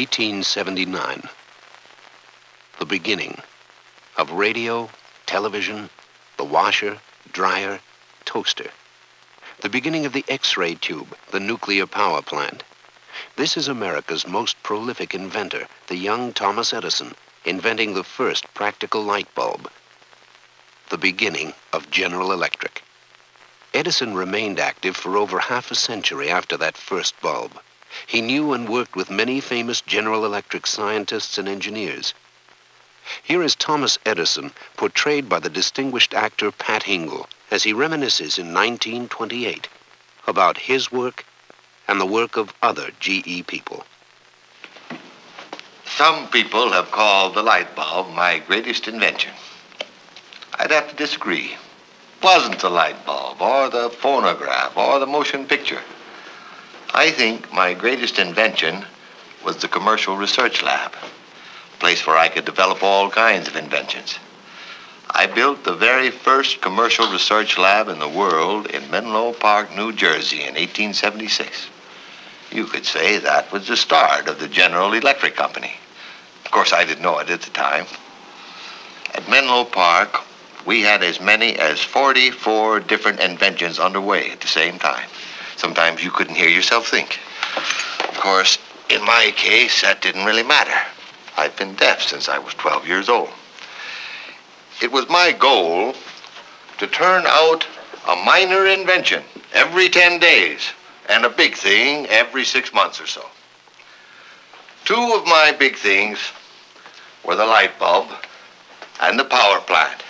1879. The beginning of radio, television, the washer, dryer, toaster. The beginning of the X-ray tube, the nuclear power plant. This is America's most prolific inventor, the young Thomas Edison, inventing the first practical light bulb. The beginning of General Electric. Edison remained active for over half a century after that first bulb. He knew and worked with many famous General Electric scientists and engineers. Here is Thomas Edison, portrayed by the distinguished actor Pat Hingle, as he reminisces in 1928 about his work and the work of other GE people. Some people have called the light bulb my greatest invention. I'd have to disagree. It wasn't the light bulb or the phonograph or the motion picture. I think my greatest invention was the commercial research lab, a place where I could develop all kinds of inventions. I built the very first commercial research lab in the world in Menlo Park, New Jersey in 1876. You could say that was the start of the General Electric Company. Of course, I didn't know it at the time. At Menlo Park, we had as many as 44 different inventions underway at the same time. Sometimes you couldn't hear yourself think. Of course, in my case, that didn't really matter. I've been deaf since I was 12 years old. It was my goal to turn out a minor invention every 10 days and a big thing every six months or so. Two of my big things were the light bulb and the power plant.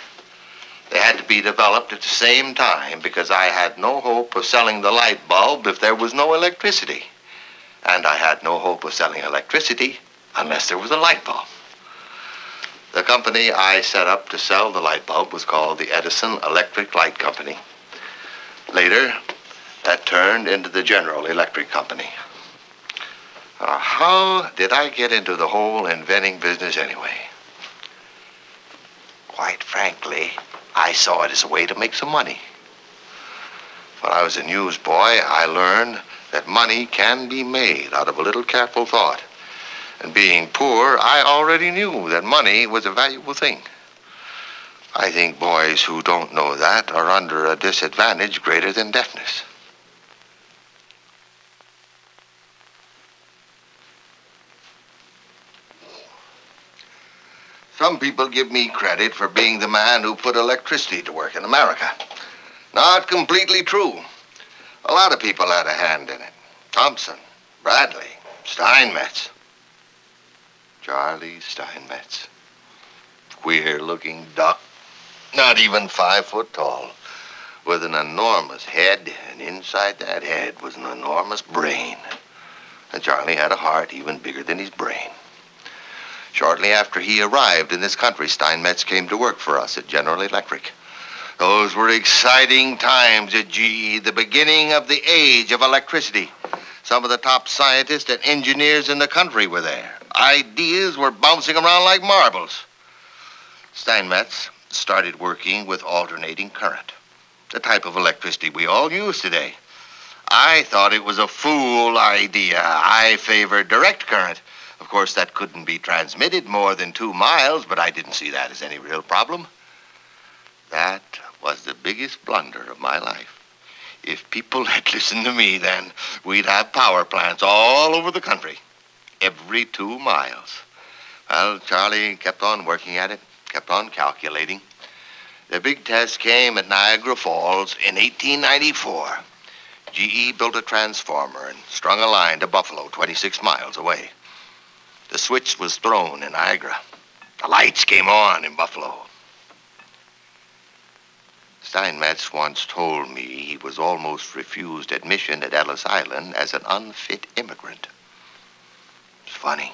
They had to be developed at the same time because I had no hope of selling the light bulb if there was no electricity. And I had no hope of selling electricity unless there was a light bulb. The company I set up to sell the light bulb was called the Edison Electric Light Company. Later, that turned into the General Electric Company. Uh, how did I get into the whole inventing business anyway? Quite frankly, I saw it as a way to make some money. When I was a newsboy, I learned that money can be made out of a little careful thought. And being poor, I already knew that money was a valuable thing. I think boys who don't know that are under a disadvantage greater than deafness. Some people give me credit for being the man who put electricity to work in America. Not completely true. A lot of people had a hand in it. Thomson, Bradley, Steinmetz. Charlie Steinmetz. Queer-looking duck, not even five foot tall, with an enormous head, and inside that head was an enormous brain. And Charlie had a heart even bigger than his brain. Shortly after he arrived in this country, Steinmetz came to work for us at General Electric. Those were exciting times at GE, the beginning of the age of electricity. Some of the top scientists and engineers in the country were there. Ideas were bouncing around like marbles. Steinmetz started working with alternating current, the type of electricity we all use today. I thought it was a fool idea. I favored direct current. Of course, that couldn't be transmitted more than two miles, but I didn't see that as any real problem. That was the biggest blunder of my life. If people had listened to me then, we'd have power plants all over the country, every two miles. Well, Charlie kept on working at it, kept on calculating. The big test came at Niagara Falls in 1894. GE built a transformer and strung a line to Buffalo, 26 miles away. The switch was thrown in Niagara. The lights came on in Buffalo. Steinmetz once told me he was almost refused admission at Ellis Island as an unfit immigrant. It's funny.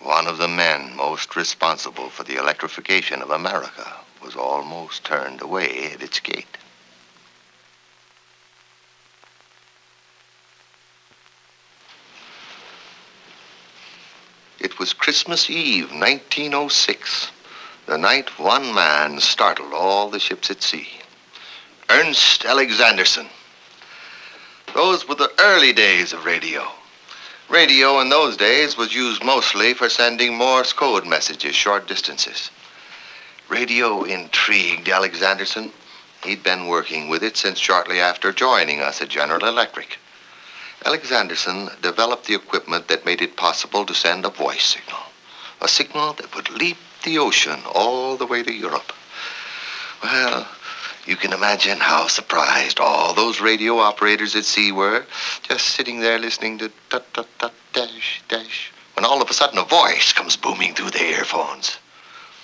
One of the men most responsible for the electrification of America was almost turned away at its gate. It was Christmas Eve, 1906, the night one man startled all the ships at sea. Ernst Alexanderson. Those were the early days of radio. Radio in those days was used mostly for sending Morse code messages short distances. Radio intrigued Alexanderson. He'd been working with it since shortly after joining us at General Electric. Alexanderson developed the equipment that made it possible to send a voice signal. A signal that would leap the ocean all the way to Europe. Well, you can imagine how surprised all those radio operators at sea were, just sitting there listening to tut tut tut dash dash, when all of a sudden a voice comes booming through the earphones.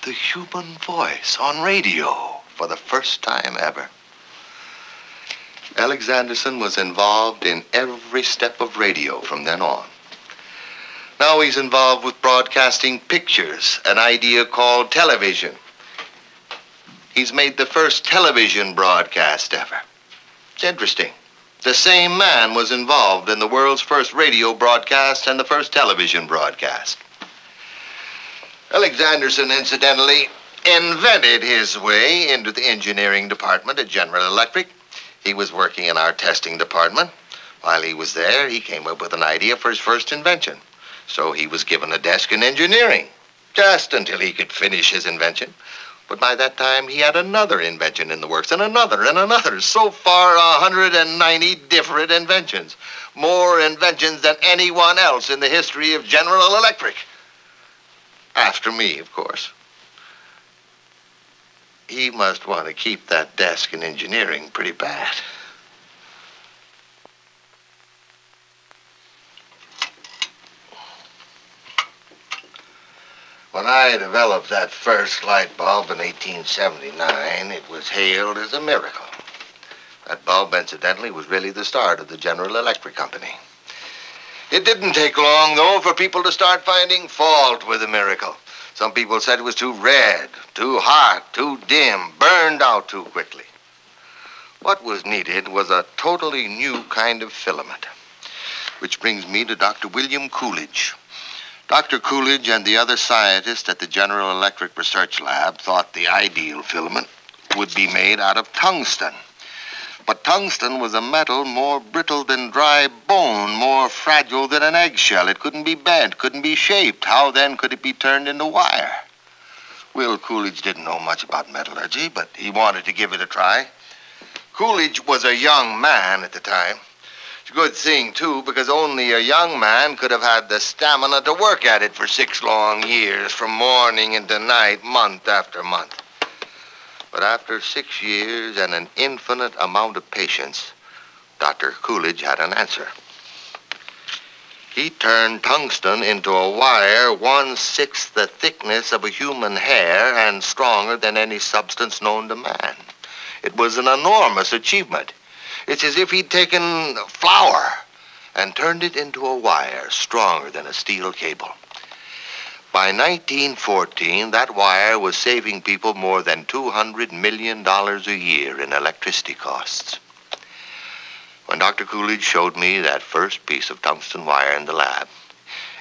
The human voice on radio for the first time ever. Alexanderson was involved in every step of radio from then on. Now he's involved with broadcasting pictures, an idea called television. He's made the first television broadcast ever. It's interesting. The same man was involved in the world's first radio broadcast and the first television broadcast. Alexanderson, incidentally, invented his way into the engineering department at General Electric. He was working in our testing department. While he was there, he came up with an idea for his first invention. So he was given a desk in engineering, just until he could finish his invention. But by that time, he had another invention in the works, and another, and another. So far, 190 different inventions. More inventions than anyone else in the history of General Electric. After me, of course. He must want to keep that desk in engineering pretty bad. When I developed that first light bulb in 1879, it was hailed as a miracle. That bulb, incidentally, was really the start of the General Electric Company. It didn't take long, though, for people to start finding fault with the miracle. Some people said it was too red, too hot, too dim, burned out too quickly. What was needed was a totally new kind of filament. Which brings me to Dr. William Coolidge. Dr. Coolidge and the other scientists at the General Electric Research Lab thought the ideal filament would be made out of tungsten. But tungsten was a metal more brittle than dry bone, more fragile than an eggshell. It couldn't be bent, couldn't be shaped. How then could it be turned into wire? Will Coolidge didn't know much about metallurgy, but he wanted to give it a try. Coolidge was a young man at the time. It's a good thing, too, because only a young man could have had the stamina to work at it for six long years, from morning into night, month after month. But after six years and an infinite amount of patience, Dr. Coolidge had an answer. He turned tungsten into a wire one-sixth the thickness of a human hair and stronger than any substance known to man. It was an enormous achievement. It's as if he'd taken flour and turned it into a wire stronger than a steel cable. By 1914, that wire was saving people more than $200 million a year in electricity costs. When Dr. Coolidge showed me that first piece of tungsten wire in the lab,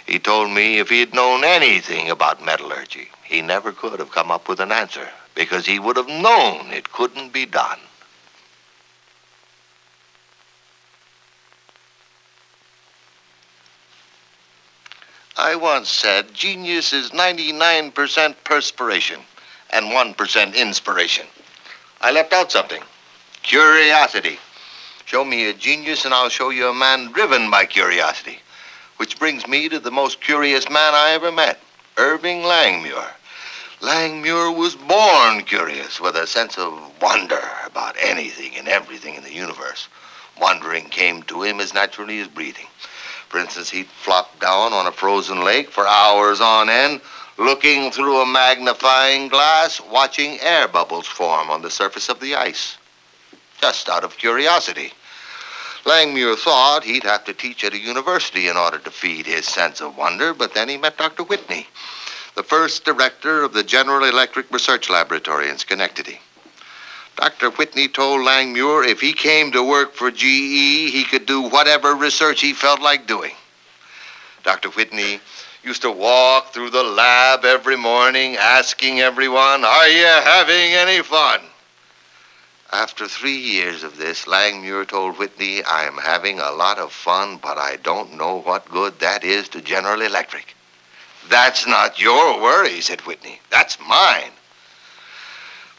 he told me if he had known anything about metallurgy, he never could have come up with an answer because he would have known it couldn't be done. I once said genius is 99% perspiration and 1% inspiration. I left out something. Curiosity. Show me a genius and I'll show you a man driven by curiosity. Which brings me to the most curious man I ever met, Irving Langmuir. Langmuir was born curious with a sense of wonder about anything and everything in the universe. Wondering came to him as naturally as breathing. For instance, he'd flop down on a frozen lake for hours on end, looking through a magnifying glass, watching air bubbles form on the surface of the ice. Just out of curiosity. Langmuir thought he'd have to teach at a university in order to feed his sense of wonder, but then he met Dr. Whitney, the first director of the General Electric Research Laboratory in Schenectady. Dr. Whitney told Langmuir if he came to work for GE, he could do whatever research he felt like doing. Dr. Whitney used to walk through the lab every morning asking everyone, Are you having any fun? After three years of this, Langmuir told Whitney, I am having a lot of fun, but I don't know what good that is to General Electric. That's not your worry, said Whitney. That's mine.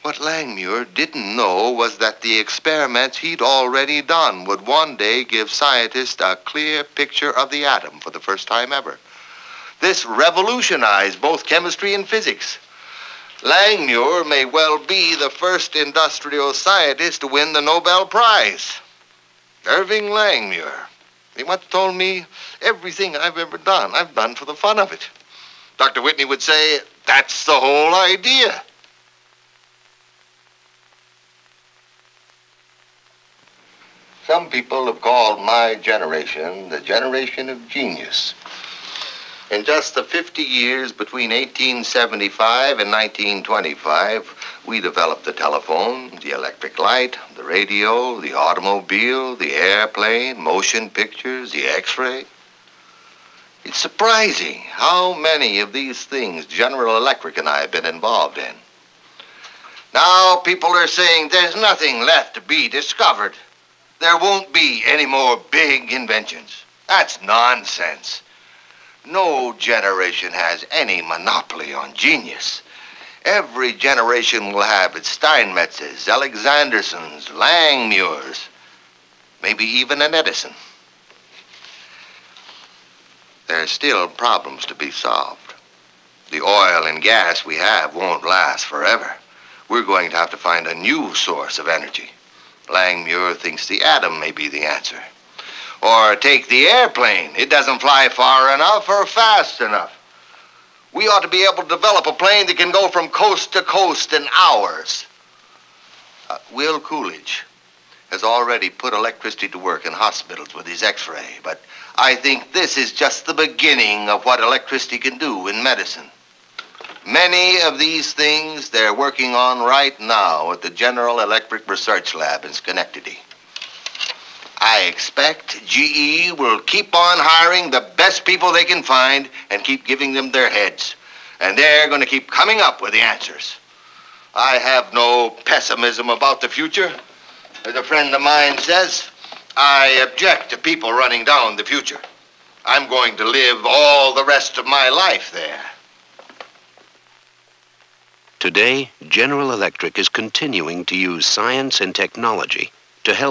What Langmuir didn't know was that the experiments he'd already done would one day give scientists a clear picture of the atom for the first time ever. This revolutionized both chemistry and physics. Langmuir may well be the first industrial scientist to win the Nobel Prize. Irving Langmuir. He once told me everything I've ever done, I've done for the fun of it. Dr. Whitney would say, that's the whole idea. Some people have called my generation the generation of genius. In just the 50 years between 1875 and 1925, we developed the telephone, the electric light, the radio, the automobile, the airplane, motion pictures, the x-ray. It's surprising how many of these things General Electric and I have been involved in. Now people are saying there's nothing left to be discovered. There won't be any more big inventions. That's nonsense. No generation has any monopoly on genius. Every generation will have its Steinmetzes, Alexandersons, Langmuirs, maybe even an Edison. There are still problems to be solved. The oil and gas we have won't last forever. We're going to have to find a new source of energy. Langmuir thinks the atom may be the answer. Or take the airplane. It doesn't fly far enough or fast enough. We ought to be able to develop a plane that can go from coast to coast in hours. Uh, Will Coolidge has already put electricity to work in hospitals with his x-ray, but I think this is just the beginning of what electricity can do in medicine. Many of these things they're working on right now at the General Electric Research Lab in Schenectady. I expect GE will keep on hiring the best people they can find and keep giving them their heads. And they're going to keep coming up with the answers. I have no pessimism about the future. As a friend of mine says, I object to people running down the future. I'm going to live all the rest of my life there. Today, General Electric is continuing to use science and technology to help